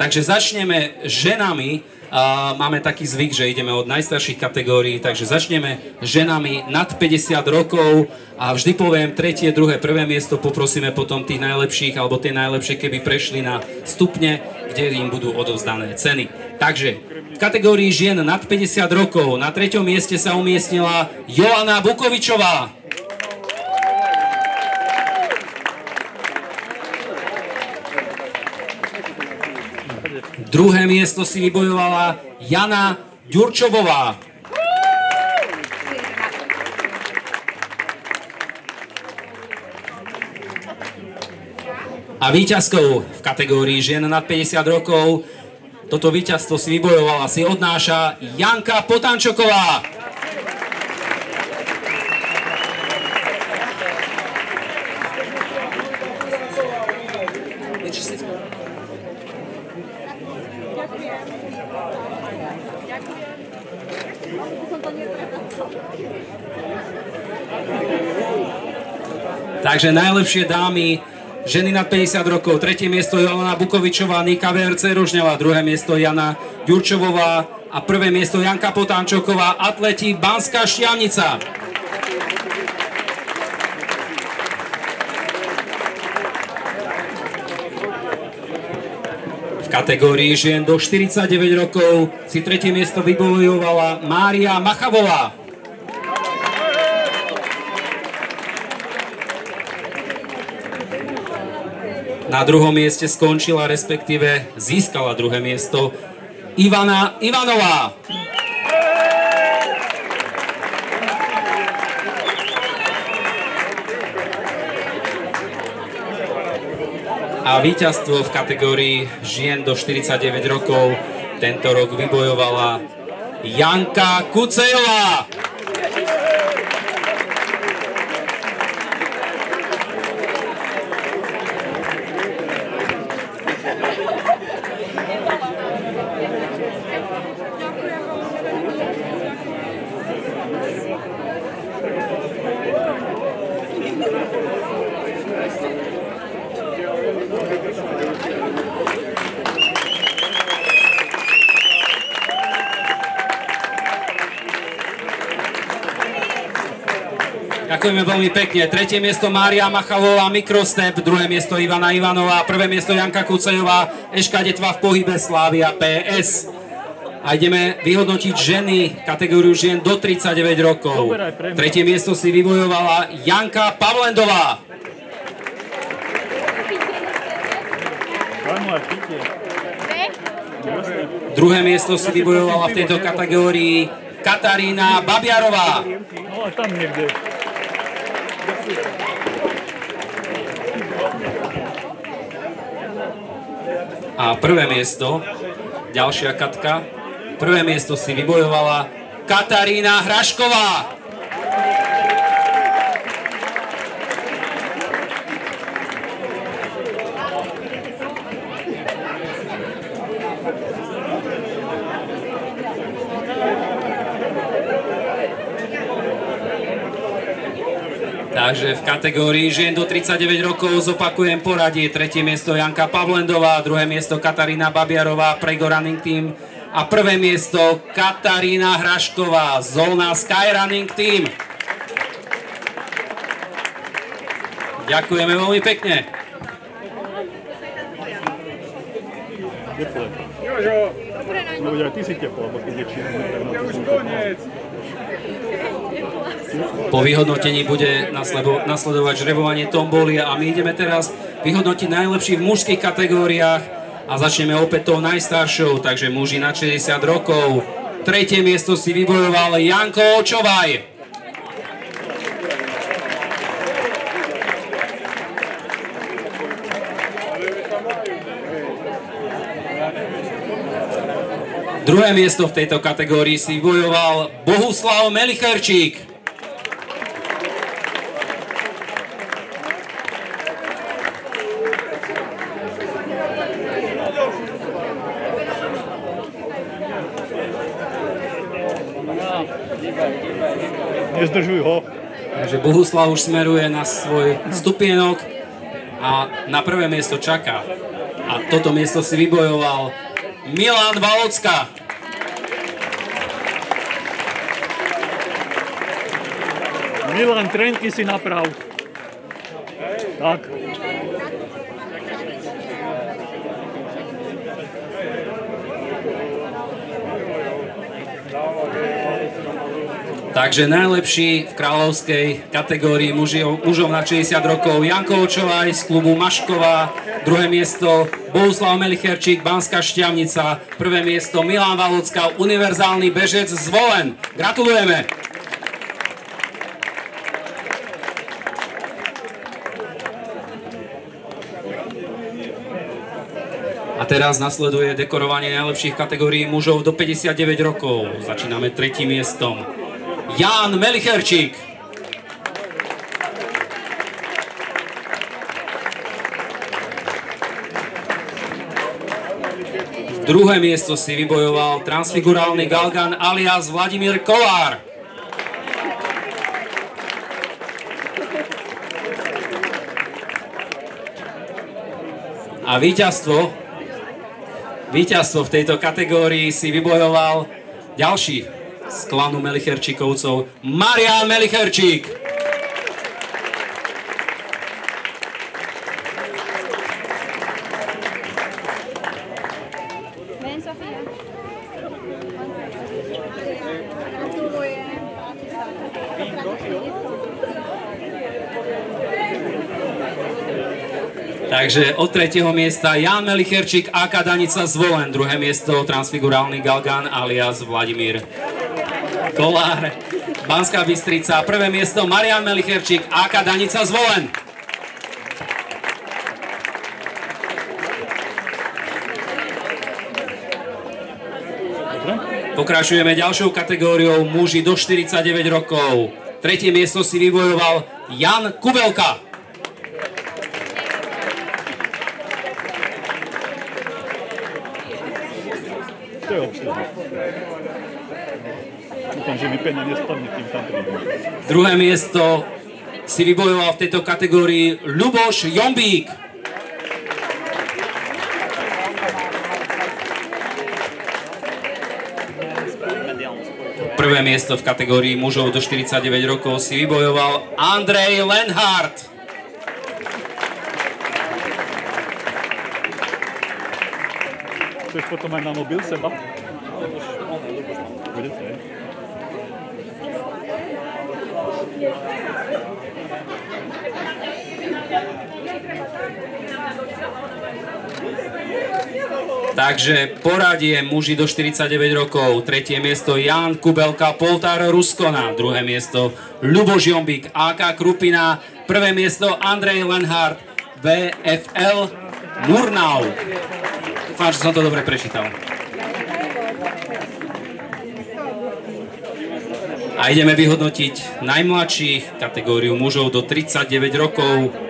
Takže začneme ženami. Uh, máme taký zvyk, že ideme od najstarších kategórií, takže začneme ženami nad 50 rokov a vždy poviem tretie, druhé, prvé miesto, poprosíme potom tých najlepších alebo tie najlepšie, keby prešli na stupne, kde im budú odovzdané ceny. Takže v kategórii žien nad 50 rokov na treťom mieste sa umiestnila Joana Bukovičová. Druhé miesto si vybojovala Jana Ďurčovová. A víťazkou v kategórii žien nad 50 rokov toto víťazstvo si vybojovala, si odnáša Janka Potančoková. Takže najlepšie dámy, ženy nad 50 rokov. Tretie miesto Jolana Bukovičová, Nika VRC Rožňová. Druhé miesto Jana Ďurčovová a prvé miesto Janka Potánčoková, atleti Banská Štiavnica. Kategórii žien do 49 rokov si tretie miesto vybojovala Mária Machavová. Na druhom mieste skončila, respektíve získala druhé miesto Ivana Ivanová. A víťazstvo v kategórii žien do 49 rokov tento rok vybojovala Janka Kucejová. Ďakujeme veľmi pekne. Tretie miesto Mária Machavová, Mikrostep, druhé miesto Ivana Ivanová, prvé miesto Janka Kucejová, Eška Detva v pohybe Slávia PS. A ideme vyhodnotiť ženy, kategóriu žien do 39 rokov. Tretie miesto si vybojovala Janka Pavlendová. Druhé miesto si vybojovala v tejto kategórii Katarína Babiarová. No, tam niekde. A prvé miesto, ďalšia Katka, prvé miesto si vybojovala Katarína Hrašková. Takže v kategórii žien do 39 rokov zopakujem poradie. Tretie miesto Janka Pavlendová, druhé miesto Katarína Babiarová, Prego Running Team a prvé miesto Katarína Hrašková, Zóna Skyrunning Team. Ďakujeme veľmi pekne. Jožo! Ty si teplá, keď je Ja už koniec. Po vyhodnotení bude nasledovať žrebovanie tomboly a my ideme teraz vyhodnotiť najlepší v mužských kategóriách a začneme opäť tou najstaršou, takže muži na 60 rokov. Tretie miesto si vybojoval Janko Očovaj. Druhé miesto v tejto kategórii si bojoval Bohuslav Melicherčík. Nezdržuj ho. Takže Bohuslav už smeruje na svoj stupienok a na prvé miesto čaká A toto miesto si vybojoval Milan Valocka. Milan, trenky si naprav. Tak. Takže najlepší v kráľovskej kategórii mužov, mužov na 60 rokov Janko Očovaj z klubu Mašková, druhé miesto Bohuslav Melicherčík, Banská Šťavnica, prvé miesto Milan Valocka, univerzálny bežec zvolen. Gratulujeme! A teraz nasleduje dekorovanie najlepších kategórií mužov do 59 rokov. Začíname tretím miestom. Jan Melicherčík. Druhé miesto si vybojoval transfigurálny Galgan alias Vladimír Kolár. A víťazstvo, víťazstvo v tejto kategórii si vybojoval ďalší z klanu Melicherčíkovcov Marian Melicherčík. Takže od tretieho miesta Jan Melicherčík, AK Danica zvolen. Druhé miesto transfigurálny Galgan alias Vladimír Kolár, Banská Bystrica, prvé miesto Marian Melicherčík, AK Danica zvolen. Pokračujeme ďalšou kategóriou muži do 49 rokov. Tretie miesto si vybojoval Jan Kubelka. Pena nespadne tým tam Druhé miesto si vybojoval v tejto kategórii Luboš Jombík. Prvé miesto v kategórii mužov do 49 rokov si vybojoval Andrej Lenhardt. Chceš potom aj na mobil seba? Takže poradie muži do 49 rokov. Tretie miesto Jan Kubelka, Poltár Ruskona. Druhé miesto Luboš Jombík, AK Krupina. Prvé miesto Andrej Lenhardt, VFL Murnau. Dúfam, že som to dobre prečítal. A ideme vyhodnotiť najmladších kategóriu mužov do 39 rokov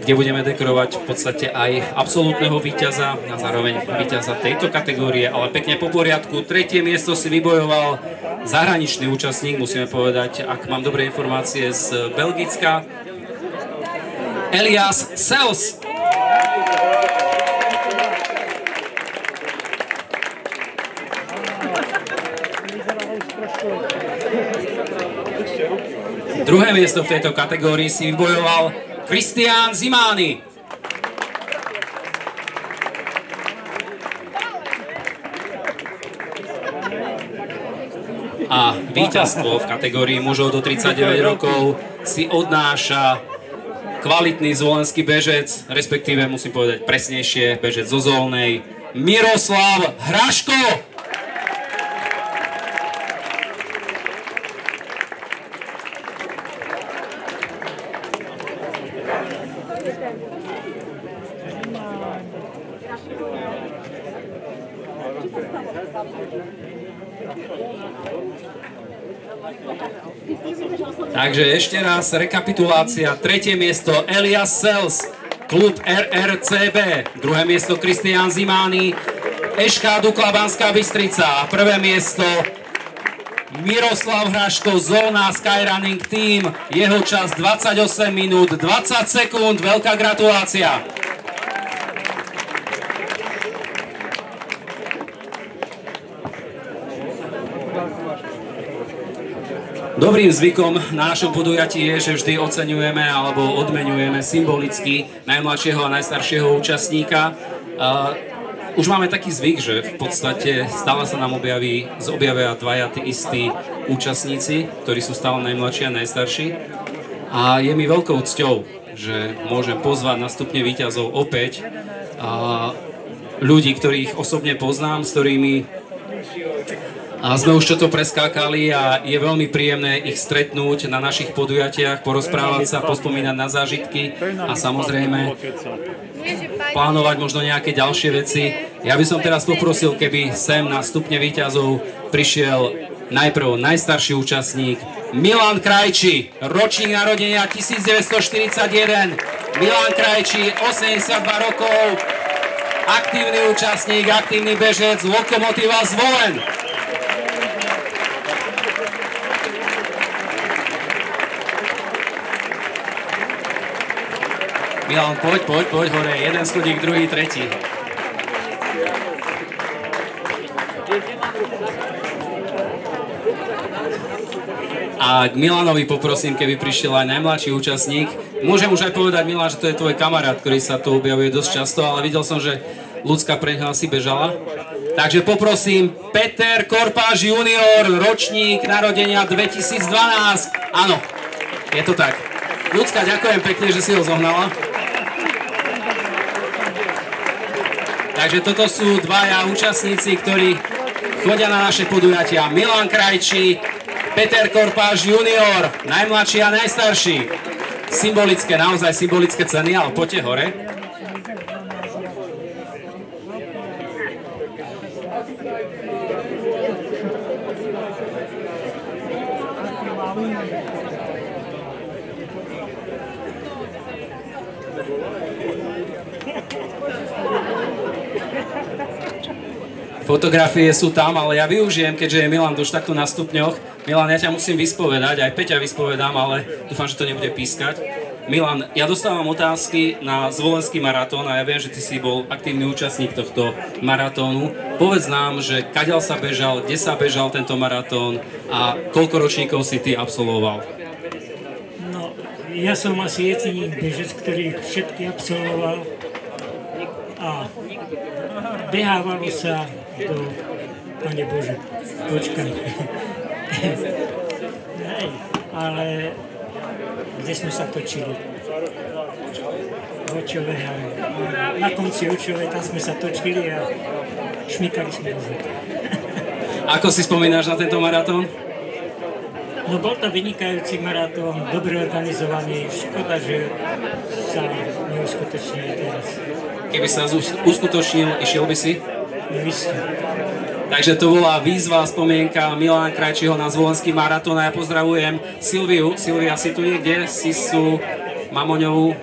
kde budeme dekorovať v podstate aj absolútneho víťaza a zároveň víťaza tejto kategórie, ale pekne po poriadku. Tretie miesto si vybojoval zahraničný účastník, musíme povedať, ak mám dobré informácie z Belgicka, Elias Sels. Druhé miesto v tejto kategórii si vybojoval Kristián Zimány. A víťazstvo v kategórii mužov do 39 rokov si odnáša kvalitný zvolenský bežec, respektíve musím povedať presnejšie, bežec zo Zolnej, Miroslav Hraško. Takže ešte raz rekapitulácia. Tretie miesto Elias Sels, klub RRCB. Druhé miesto Kristián Zimány, Eška Dukla Banská Bystrica. Prvé miesto Miroslav Hraško, Zóna Skyrunning Team. Jeho čas 28 minút 20 sekúnd. Veľká gratulácia. Dobrým zvykom na našom podujatí je, že vždy oceňujeme alebo odmenujeme symbolicky najmladšieho a najstaršieho účastníka. Už máme taký zvyk, že v podstate stále sa nám objaví, zobjavia dvaja tí istí účastníci, ktorí sú stále najmladší a najstarší. A je mi veľkou cťou, že môžem pozvať na stupne výťazov opäť ľudí, ktorých osobne poznám, s ktorými a sme už čo to preskákali a je veľmi príjemné ich stretnúť na našich podujatiach, porozprávať sa, pospomínať na zážitky a samozrejme plánovať možno nejaké ďalšie veci. Ja by som teraz poprosil, keby sem na stupne výťazov prišiel najprv najstarší účastník Milan Krajči, ročník narodenia 1941. Milan Krajči, 82 rokov, aktívny účastník, aktívny bežec, Lokomotíva zvolen. Milan, poď, poď, poď hore. Jeden schodík, druhý, tretí. A k Milanovi poprosím, keby prišiel aj najmladší účastník. Môžem už aj povedať, Milan, že to je tvoj kamarát, ktorý sa tu objavuje dosť často, ale videl som, že ľudská preňha asi bežala. Takže poprosím, Peter Korpáš junior, ročník narodenia 2012. Áno, je to tak. Ľudská, ďakujem pekne, že si ho zohnala. Takže toto sú dvaja účastníci, ktorí chodia na naše podujatia. Milan Krajčí, Peter Korpáš junior, najmladší a najstarší. Symbolické, naozaj symbolické ceny, ale poďte hore. Fotografie sú tam, ale ja využijem, keďže je Milan už takto na stupňoch. Milan, ja ťa musím vyspovedať, aj Peťa vyspovedám, ale dúfam, že to nebude pískať. Milan, ja dostávam otázky na zvolenský maratón a ja viem, že ty si bol aktívny účastník tohto maratónu. Povedz nám, že kaďal sa bežal, kde sa bežal tento maratón a koľko ročníkov si ty absolvoval? No, ja som asi jediný bežec, ktorý všetky absolvoval a behávalo sa to, Pane Bože, počkaj. Nej, ale kde sme sa točili? Očové na konci očové, tam sme sa točili a šmykali sme do Ako si spomínaš na tento maratón? No bol to vynikajúci maratón, dobre organizovaný. Škoda, že sa neuskutočnil teraz. Keby sa uskutočnil, išiel by si? Takže to bola výzva, spomienka Milán Krajčího na Zvolenský maratón a ja pozdravujem Silviu. Silvia, si tu niekde? Sisu Mamoňovú?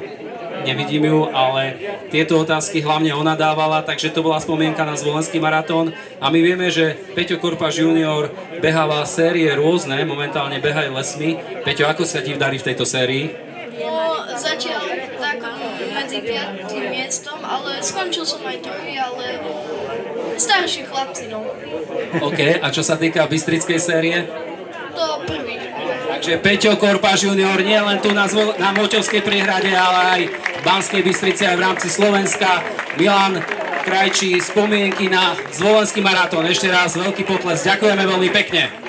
Nevidím ju, ale tieto otázky hlavne ona dávala, takže to bola spomienka na Zvolenský maratón. A my vieme, že Peťo Korpaš junior beháva série rôzne, momentálne behajú lesmi. Peťo, ako sa ti vdarí v tejto sérii? No, začal tak medzi piatým miestom, ale skončil som aj druhý, ale Starší chlapci, no. OK, a čo sa týka Bystrickej série? To prvý. Takže Peťo Korpáš junior nie len tu na, Zvo- na Močovskej príhrade, ale aj v Banskej Bystrici aj v rámci Slovenska. Milan Krajčí, spomienky na Zvolenský maratón. Ešte raz veľký potles. Ďakujeme veľmi pekne.